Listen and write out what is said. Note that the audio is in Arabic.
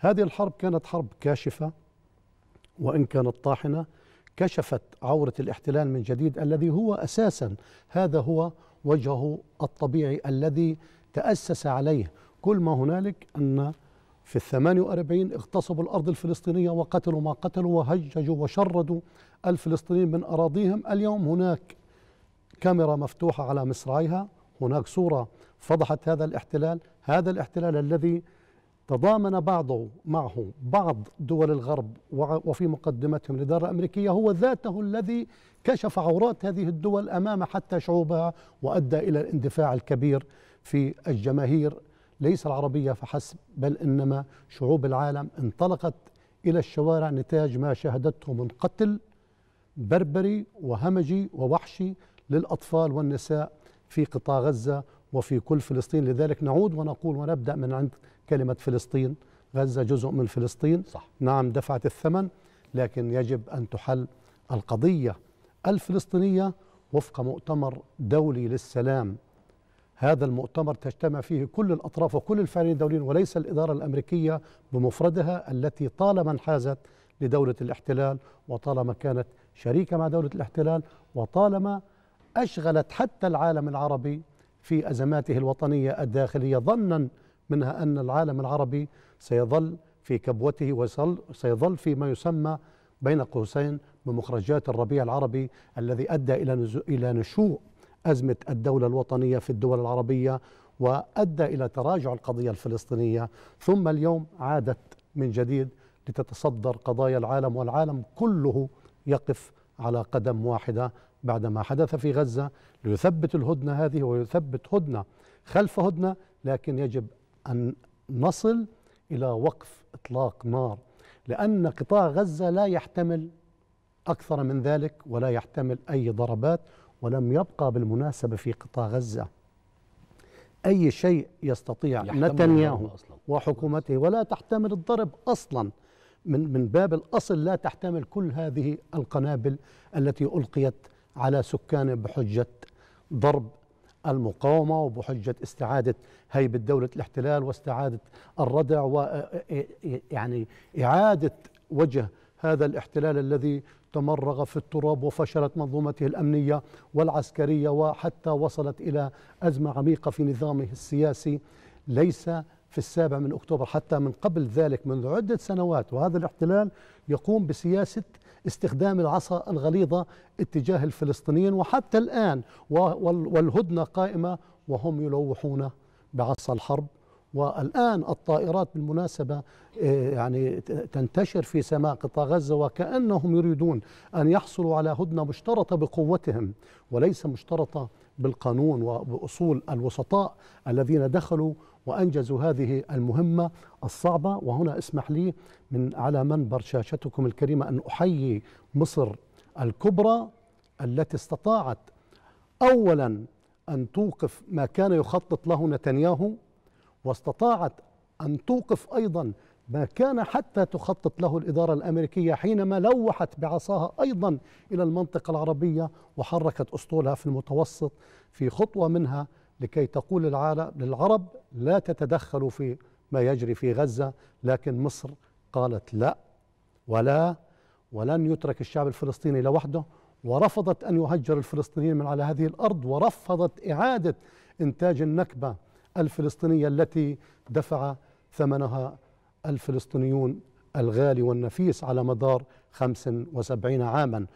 هذه الحرب كانت حرب كاشفة وإن كانت طاحنة كشفت عورة الاحتلال من جديد الذي هو أساسا هذا هو وجهه الطبيعي الذي تأسس عليه. كل ما هنالك أن في الثمانية وأربعين اغتصبوا الأرض الفلسطينية وقتلوا ما قتلوا وهججوا وشردوا الفلسطينيين من أراضيهم. اليوم هناك كاميرا مفتوحة على مصراعيها. هناك صورة فضحت هذا الاحتلال. هذا الاحتلال الذي تضامن بعضه معه بعض دول الغرب وفي مقدمتهم الإدارة الأمريكية هو ذاته الذي كشف عورات هذه الدول أمام حتى شعوبها وأدى إلى الاندفاع الكبير في الجماهير. ليس العربية فحسب بل إنما شعوب العالم انطلقت إلى الشوارع نتاج ما شهدته من قتل بربري وهمجي ووحشي للأطفال والنساء في قطاع غزة وفي كل فلسطين. لذلك نعود ونقول ونبدأ من عند كلمة فلسطين. غزة جزء من فلسطين. صح. نعم دفعت الثمن لكن يجب أن تحل القضية الفلسطينية وفق مؤتمر دولي للسلام. هذا المؤتمر تجتمع فيه كل الأطراف وكل الفاعلين الدوليين وليس الإدارة الأمريكية بمفردها التي طالما انحازت لدولة الاحتلال وطالما كانت شريكة مع دولة الاحتلال وطالما أشغلت حتى العالم العربي في أزماته الوطنية الداخلية ظنا منها أن العالم العربي سيظل في كبوته وسيظل في ما يسمى بين قوسين بمخرجات الربيع العربي الذي أدى إلى إلى نشوء أزمة الدولة الوطنية في الدول العربية وأدى إلى تراجع القضية الفلسطينية. ثم اليوم عادت من جديد لتتصدر قضايا العالم والعالم كله يقف على قدم واحدة بعد ما حدث في غزة ليثبت الهدنة هذه ويثبت هدنة خلف هدنة لكن يجب أن نصل إلى وقف إطلاق نار لأن قطاع غزة لا يحتمل أكثر من ذلك ولا يحتمل أي ضربات ولم يبقى بالمناسبة في قطاع غزة أي شيء يستطيع نتنياهو وحكومته. ولا تحتمل الضرب أصلا. من من باب الأصل لا تحتمل كل هذه القنابل التي ألقيت على سكان بحجة ضرب المقاومة وبحجة استعادة هيبة دولة الاحتلال واستعادة الردع ويعني إعادة وجه هذا الاحتلال الذي تمرغ في التراب وفشلت منظومته الأمنية والعسكرية وحتى وصلت إلى أزمة عميقة في نظامه السياسي. ليس في السابع من أكتوبر حتى من قبل ذلك منذ عدة سنوات وهذا الاحتلال يقوم بسياسة استخدام العصا الغليظة اتجاه الفلسطينيين وحتى الآن والهدنة قائمة وهم يلوحون بعصا الحرب. والآن الطائرات بالمناسبة آه، يعني تنتشر في سماء قطاع غزة وكأنهم يريدون أن يحصلوا على هدنة مشترطة بقوتهم وليس مشترطة بالقانون وبأصول الوسطاء الذين دخلوا وأنجزوا هذه المهمة الصعبة. وهنا اسمح لي من على منبر شاشتكم الكريمة أن أحيي مصر الكبرى التي استطاعت أولا أن توقف ما كان يخطط له نتنياهو واستطاعت أن توقف أيضا ما كان حتى تخطط له الإدارة الأمريكية حينما لوحت بعصاها أيضا إلى المنطقة العربية وحركت أسطولها في المتوسط في خطوة منها لكي تقول للعرب لا تتدخلوا في ما يجري في غزة لكن مصر قالت لا ولا ولن يترك الشعب الفلسطيني لوحده ورفضت أن يهجر الفلسطينيين من على هذه الأرض ورفضت إعادة إنتاج النكبة الفلسطينية التي دفع ثمنها الفلسطينيون الغالي والنفيس على مدار 75 عاما.